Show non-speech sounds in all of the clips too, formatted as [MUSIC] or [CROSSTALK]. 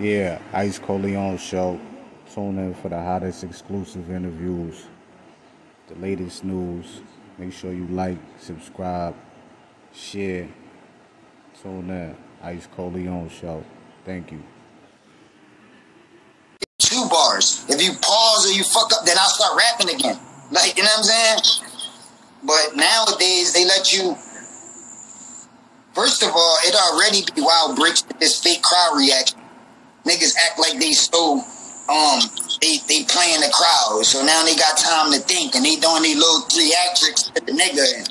Yeah, Ice Corleone Show. Tune in for the hottest exclusive interviews, the latest news. Make sure you like, subscribe, share. Tune in. Ice Corleone Show. Thank you. Two bars. If you pause or you fuck up, then I'll start rapping again. Like, you know what I'm saying? But nowadays, they let you. First of all, it already be wild bricks this fake crowd reaction. Niggas act like they so um they they playing the crowd, so now they got time to think and they doing these little theatrics to the nigga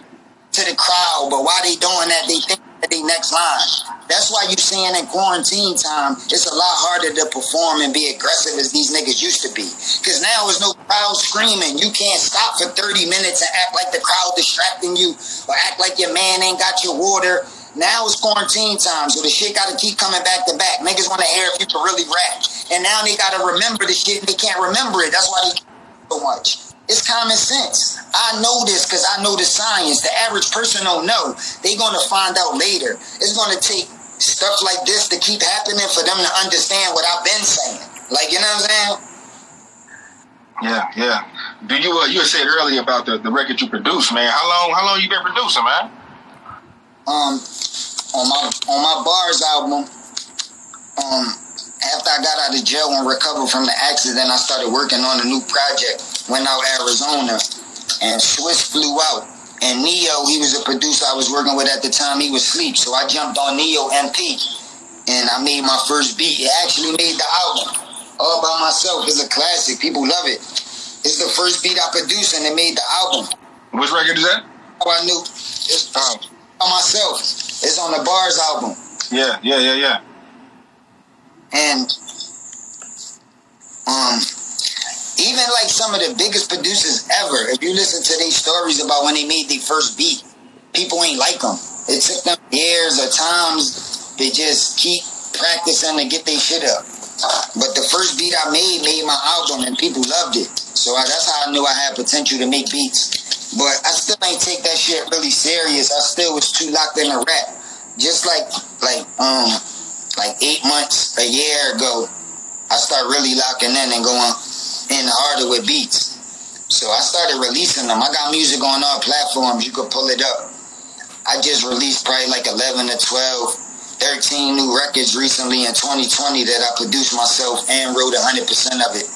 to the crowd. But why they doing that? They think that they next line. That's why you seeing in quarantine time, it's a lot harder to perform and be aggressive as these niggas used to be. Because now there's no crowd screaming. You can't stop for 30 minutes and act like the crowd distracting you or act like your man ain't got your water. Now it's quarantine time, so the shit got to keep coming back to back. Niggas to hear if you can really rap. And now they got to remember the shit and they can't remember it. That's why they so much. It's common sense. I know this because I know the science. The average person don't know. They gonna find out later. It's gonna take stuff like this to keep happening for them to understand what I've been saying. Like, you know what I'm saying? Yeah, yeah. Do you uh, you said earlier about the, the record you produced, man? How long how long you been producing, man? Um, on my on my bars album, um, after I got out of jail and recovered from the accident, I started working on a new project. Went out Arizona, and Swizz flew out and Neo, he was a producer I was working with at the time. He was asleep, so I jumped on Neo MP, and I made my first beat. It actually made the album all by myself. It's a classic. People love it. It's the first beat I produced, and it made the album. Which record is that? Oh, I knew. It's oh. By myself. It's on the Bars album. Yeah, yeah, yeah, yeah. And um, even like some of the biggest producers ever, if you listen to these stories about when they made their first beat, people ain't like them. It took them years or times. They just keep practicing to get their shit up. But the first beat I made made my album and people loved it. So I, that's how I knew I had potential to make beats. But I still ain't take that shit really serious. I still was too locked in a rap. Just like like um like eight months, a year ago, I start really locking in and going in harder with beats. So I started releasing them. I got music on all platforms. You could pull it up. I just released probably like 11 to 12, 13 new records recently in 2020 that I produced myself and wrote 100% of it.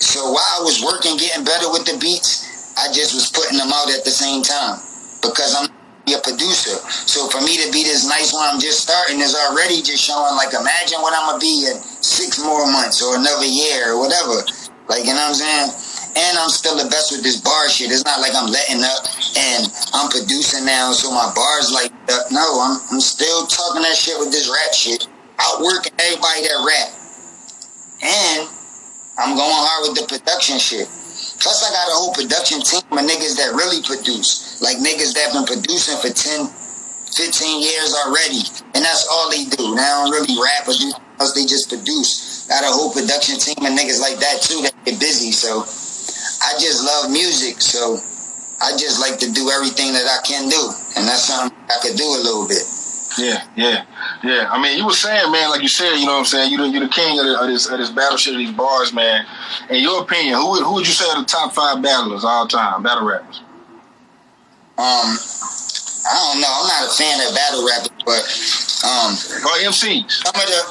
So while I was working, getting better with the beats, I just was putting them out at the same time because I'm a producer. So for me to be this nice one I'm just starting is already just showing like imagine what I'm gonna be in six more months or another year or whatever. Like, you know what I'm saying? And I'm still the best with this bar shit. It's not like I'm letting up and I'm producing now, so my bars like uh, no, I'm I'm still talking that shit with this rap shit. Outworking everybody that rap. And I'm going hard with the production shit. Plus, I got a whole production team of niggas that really produce. Like niggas that been producing for 10, 15 years already. And that's all they do. They don't really rap or do else, they just produce got a whole production team of niggas like that too that get busy. So I just love music. So I just like to do everything that I can do. And that's something I could do a little bit. Yeah, yeah, yeah. I mean, you were saying, man, like you said, you know what I'm saying. You the, you the king of, the, of this of this battle shit, of these bars, man. In your opinion, who who would you say are the top five battlers all time, battle rappers? Um, I don't know. I'm not a fan of battle rappers, but um, or MCs. Some of the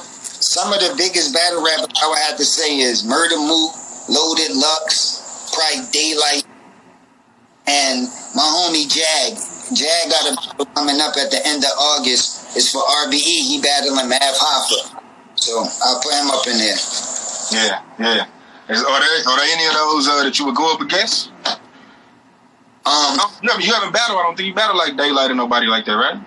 some of the biggest battle rappers I would have to say is Murda Mook, Loaded Lux, probably Daylyt, and my homie Jag. Jag got a battle coming up at the end of August. It's for RBE. He battling Math Hoffa. So I'll put him up in there. Yeah, yeah. Is, are there are there any of those uh, that you would go up against? Um, no, you haven't battled. I don't think you battle like Daylyt or nobody like that, right?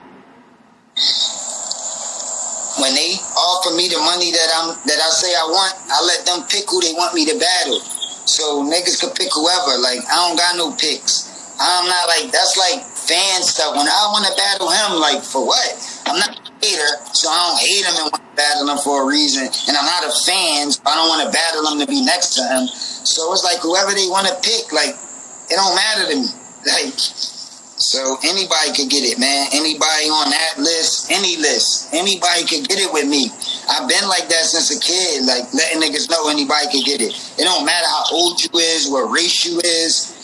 when they offer me the money that I'm that I say I want, I let them pick who they want me to battle. So niggas could pick whoever. Like I don't got no picks. I'm not like that's like fan stuff. When I want to battle him, like for what? I'm not a hater, so I don't hate him and want to battle him for a reason. And I'm not a fan, so I don't want to battle him to be next to him. So it's like whoever they want to pick, like it don't matter to me. [LAUGHS] Like So anybody could get it, man. Anybody on that list, any list, anybody could get it with me. I've been like that since a kid, like letting niggas know anybody could get it. It don't matter how old you is, what race you is,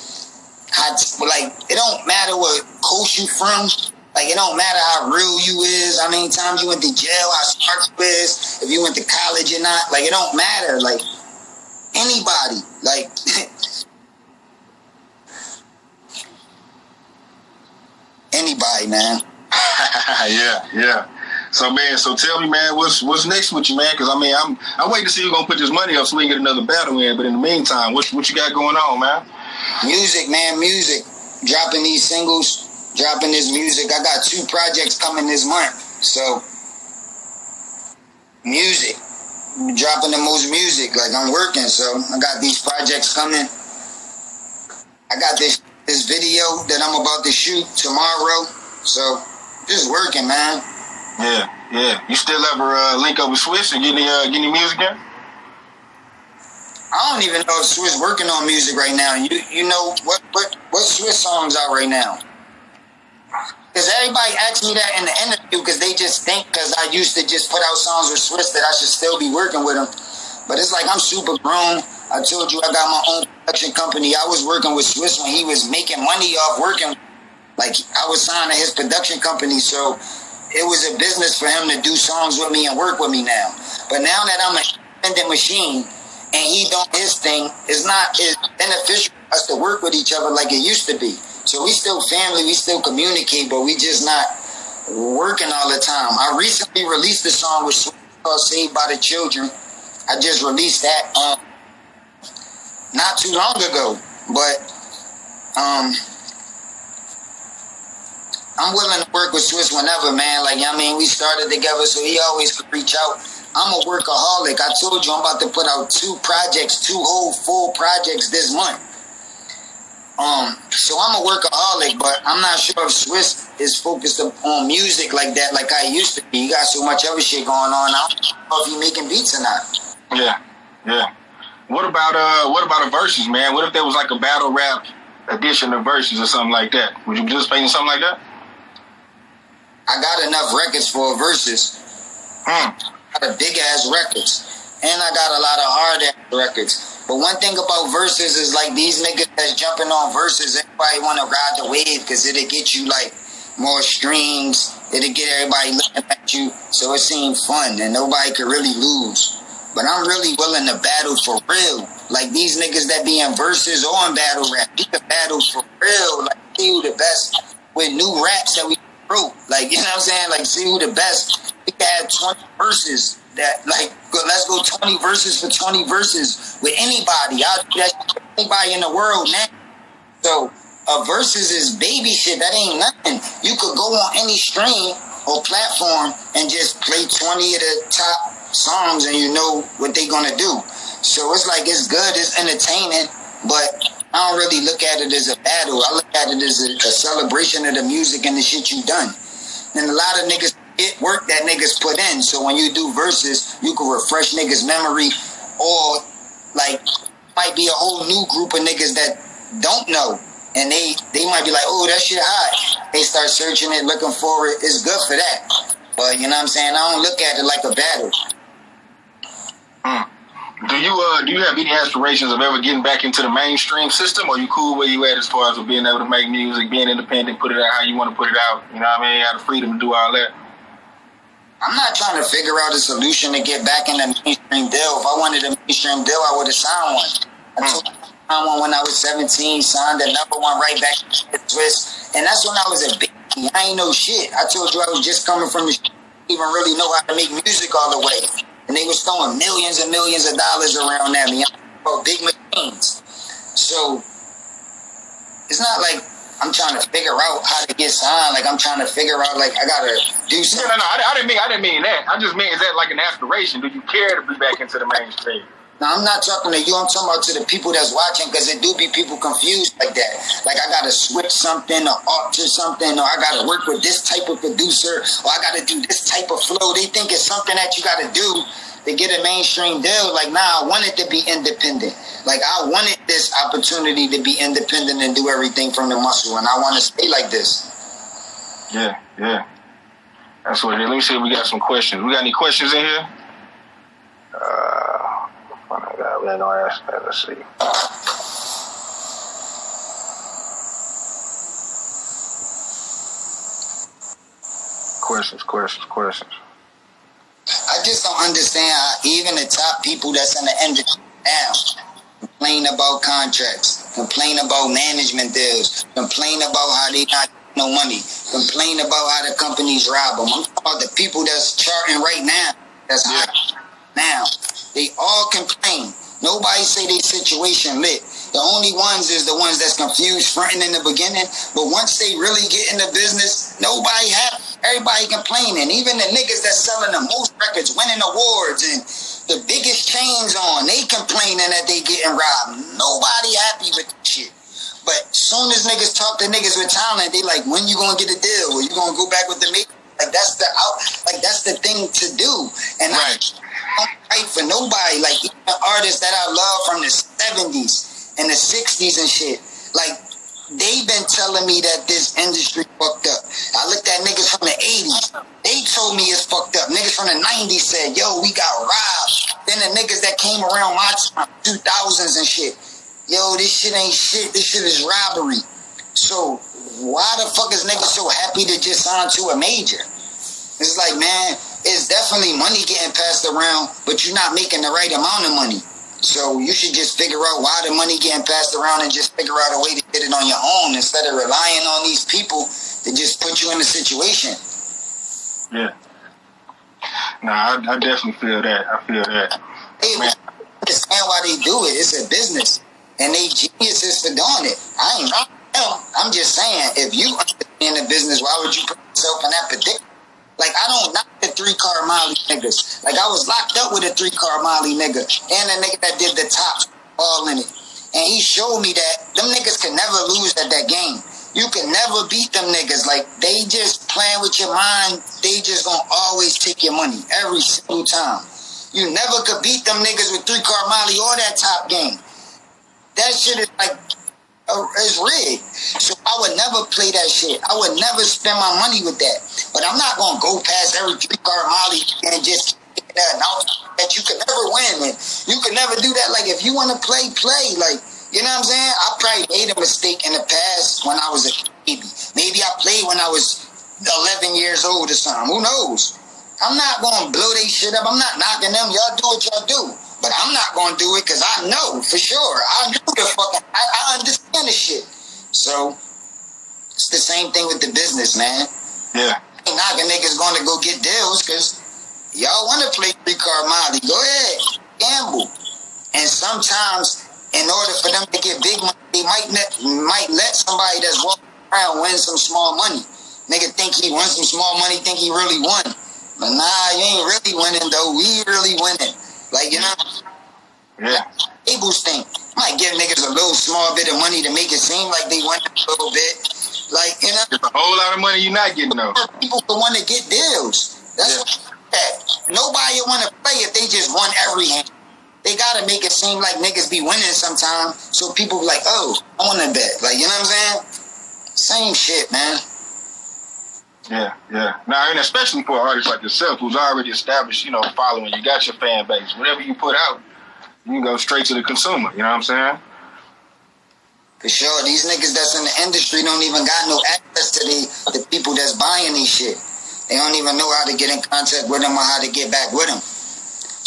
how like it don't matter what coast you from. Like it don't matter how real you is, how many times you went to jail, how smart you is, if you went to college or not. Like it don't matter. Like anybody, like [LAUGHS] anybody, man. [LAUGHS] yeah, yeah. So man, so tell me, man, what's what's next with you, man? Because I mean, I'm I'm waiting to see you gonna put this money up so we can get another battle in. But in the meantime, what what you got going on, man? Music, man, music. Dropping these singles, dropping this music. I got two projects coming this month, so music. Dropping the most music, like I'm working. So I got these projects coming. I got this this video that I'm about to shoot tomorrow. So just working, man. Yeah, yeah. You still ever uh, link up with Swizz and get any uh, get any music in? I don't even know if Swizz working on music right now. You you know what what what Swizz songs out right now? Because everybody asks me that in the interview because they just think because I used to just put out songs with Swizz that I should still be working with them. But it's like I'm super grown. I told you I got my own production company. I was working with Swizz when he was making money off working. Like I was signed to his production company, so it was a business for him to do songs with me and work with me now. But now that I'm a independent machine and he doing his thing, it's not as beneficial for us to work with each other like it used to be. So we still family, we still communicate, but we just not working all the time. I recently released a song with called "Saved by the Children." I just released that. Um, not too long ago, but um, I'm willing to work with Swizz whenever, man. Like, I mean, we started together, so he always could reach out. I'm a workaholic. I told you I'm about to put out two projects, two whole full projects this month. Um, so I'm a workaholic, but I'm not sure if Swizz is focused on music like that, like I used to be. You got so much other shit going on. I don't know if he making beats or not. Yeah, yeah. What about uh what about a Verzuz, man? What if there was like a battle rap edition of Verzuz or something like that? Would you participate in something like that? I got enough records for Verzuz. Hmm. Got a big ass records. And I got a lot of hard ass records. But one thing about Verzuz is like these niggas that's jumping on Verzuz, everybody wanna ride the wave because it'll get you like more streams. It'll get everybody looking at you. So it seems fun and nobody could really lose. But I'm really willing to battle for real. Like these niggas that be in Verzuz or in battle rap, we can battle for real. Like see who the best with new raps that we wrote. Like [LAUGHS] you know what I'm saying? Like see who the best. Had 20 verses that like go, let's go 20 verses for 20 verses with anybody. I'll anybody in the world now. So a Verzuz is baby shit. That ain't nothing. You could go on any stream or platform and just play 20 of the top songs and you know what they gonna do. So it's like it's good, it's entertaining, but I don't really look at it as a battle. I look at it as a, a celebration of the music and the shit you done. And a lot of niggas get work that niggas put in. So when you do Verzuz, you can refresh niggas' memory, or like might be a whole new group of niggas that don't know. And they, they might be like, oh, that shit hot. They start searching it, looking for it. It's good for that. But you know what I'm saying? I don't look at it like a battle. Mm. Do you uh do you have any aspirations of ever getting back into the mainstream system, or you cool where you at as far as being able to make music, being independent, put it out how you want to put it out? You know what I mean? Have the freedom to do all that. I'm not trying to figure out a solution to get back in the mainstream deal. If I wanted a mainstream deal, I would have signed one. I mm. took signed one when I was 17, signed the number one right back to Twist, and that's when I was a baby. I ain't know shit. I told you I was just coming from the even really know how to make music all the way and they was throwing millions and millions of dollars around at me. I'm big machines. So it's not like I'm trying to figure out how to get signed. Like I'm trying to figure out like I gotta do something. No, no, no. I, I didn't mean I didn't mean that. I just mean is that like an aspiration? Do you care to be back into the mainstream? Now I'm not talking to you. I'm talking about to the people that's watching because it do be people confused like that. Like I gotta switch something or alter something, or I gotta work with this type of producer, or I gotta do this type of flow. They think it's something that you gotta do to get a mainstream deal. Like, nah, I wanted to be independent. Like, I wanted this opportunity to be independent and do everything from the muscle, and I want to stay like this. Yeah, yeah. That's what it is. Let me see if we got some questions. We got any questions in here? Uh, we ain't gonna ask that. Let's see. Questions, questions, questions. I just don't understand how even the top people that's in the industry now complain about contracts, complain about management deals, complain about how they not no money, complain about how the companies rob them. I'm talking about the people that's charting right now, that's hot now. They all complain. Nobody say their situation lit. The only ones is the ones that's confused, fronting in the beginning. But once they really get in the business, nobody happy. Everybody complaining. Even the niggas that's selling the most records, winning awards, and the biggest chains on, they complaining that they getting robbed. Nobody happy with this shit. But soon as niggas talk to niggas with talent, they like, when you gonna get a deal? Or you gonna go back with the make? Like that's the out. Like that's the thing to do. And right. I don't fight for nobody. Like even artists that I love from the seventies and the sixties and shit. Like they've been telling me that this industry fucked up. I looked at niggas from the 80s. They told me it's fucked up. Niggas from the 90s said, yo, we got robbed. Then the niggas that came around my time, 2000s and shit, yo, this shit ain't shit. This shit is robbery. So why the fuck is niggas so happy to just sign to a major? It's like, man, it's definitely money getting passed around, but you're not making the right amount of money. So you should just figure out why the money getting passed around and just figure out a way to get it on your own instead of relying on these people to just put you in a situation. Yeah. No, I, I definitely feel that. I feel that. Hey, Man. understand why they do it. It's a business, and they geniuses for doing it. I ain't. I'm just saying, if you understand the business, why would you put yourself in that predicament? Like I don't knock the three car Molly niggas. Like I was locked up with a three car Molly nigga and a nigga that did the top all in it. And he showed me that them niggas can never lose at that game. You can never beat them niggas. Like they just playing with your mind. They just gonna always take your money every single time. You never could beat them niggas with three car Molly or that top game. That shit is like uh, is rigged. So I would never play that shit. I would never spend my money with that. But I'm not gonna go past every three car molly and just that that you can never win and you can never do that. Like if you want to play, play. Like you know what I'm saying? I probably made a mistake in the past when I was a baby. Maybe I played when I was 11 years old or something. Who knows? I'm not gonna blow they shit up. I'm not knocking them. Y'all do what y'all do. But I'm not going to do it because I know for sure. I know the fucking, I, I understand the shit. So it's the same thing with the business, man. Yeah. Ain't knocking niggas going to go get deals because y'all want to play three car Molly. Go ahead, gamble. And sometimes, in order for them to get big money, they might let, might let somebody that's walking around win some small money. Nigga think he won some small money, think he really won. But nah, you ain't really winning though. We really winning. Like, you know? Yeah. Tables thing. Might give niggas a little small bit of money to make it seem like they won a little bit. Like, you know? It's a whole lot of money you're not getting though. People want to get deals. That's yeah. what that. Nobody want to play if they just won every hand. They gotta make it seem like niggas be winning sometime, so people be like, "Oh, I want to bet." Like, you know what I'm saying? Same shit, man. Yeah, yeah. Now, and especially for artists like yourself, who's already established, you know, following. You got your fan base. Whatever you put out, you can go straight to the consumer. You know what I'm saying? For sure, these niggas that's in the industry don't even got no access to the the people that's buying these shit. They don't even know how to get in contact with them or how to get back with them.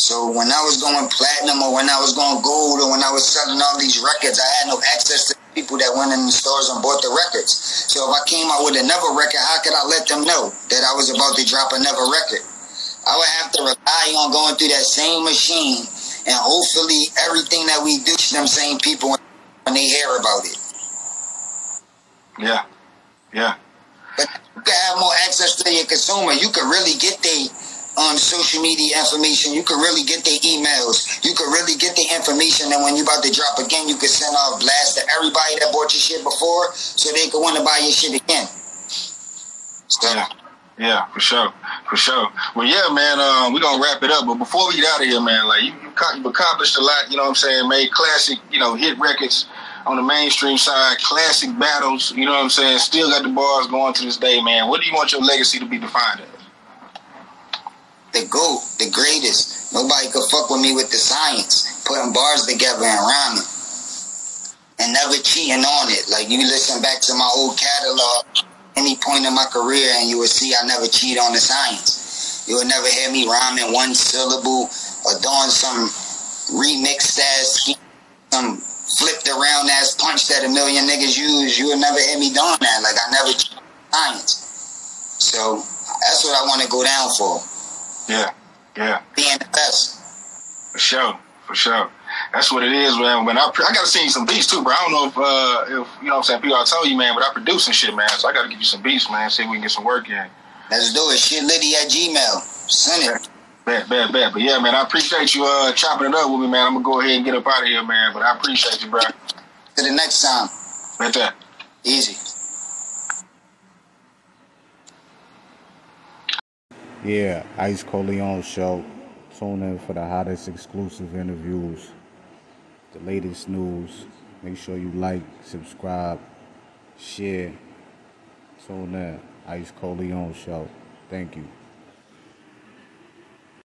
So when I was going platinum or when I was going gold or when I was selling all these records, I had no access to people that went in the stores and bought the records. So if I came out with another record, how could I let them know that I was about to drop another record? I would have to rely on going through that same machine and hopefully everything that we do to them same people when they hear about it. Yeah. Yeah. But you can have more access to your consumer. You can really get the um, social media information. You can really get their emails. You can really get the information. And when you're about to drop again, you can send off blast to everybody that bought your shit before so they can want to buy your shit again. So, yeah. Yeah, for sure, for sure. Well, yeah, man, um, we're gonna wrap it up. But before we get out of here, man, like you, you've accomplished a lot. You know what I'm saying? Made classic, you know, hit records on the mainstream side, classic battles. You know what I'm saying? Still got the bars going to this day, man. What do you want your legacy to be defined as? The GOAT, the greatest. Nobody could fuck with me with the science. Putting bars together and rhyming. And never cheating on it. Like you listen back to my old catalog any point in my career and you will see I never cheat on the science. You will never hear me rhyming one syllable or doing some remixed ass some flipped around ass punch that a million niggas use. You will never hear me doing that. Like I never cheat on science. So that's what I want to go down for. Yeah, yeah. Being the best. For sure, for sure. That's what it is, man. When I I gotta send you some beats too, bro. I don't know if uh if you know what I'm saying. People, I tell you, man, but I produce and shit, man. So I gotta give you some beats, man. See if we can get some work in. Let's do it. Shit, Liddy at Gmail. Send it. Bad, bad, bad. But yeah, man, I appreciate you uh chopping it up with me, man. I'm gonna go ahead and get up out of here, man. But I appreciate you, bro. To the next time. Right there. Easy. Yeah, Ice Corleone Show. Tune in for the hottest exclusive interviews, the latest news. Make sure you like, subscribe, share. Tune in. Ice Corleone Show. Thank you.